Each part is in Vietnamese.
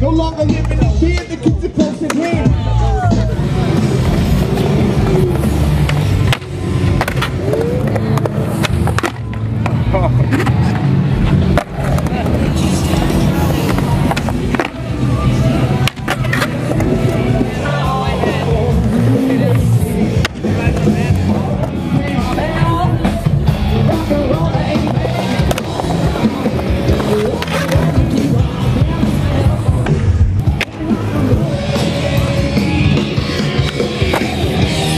No longer living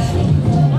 Thank you.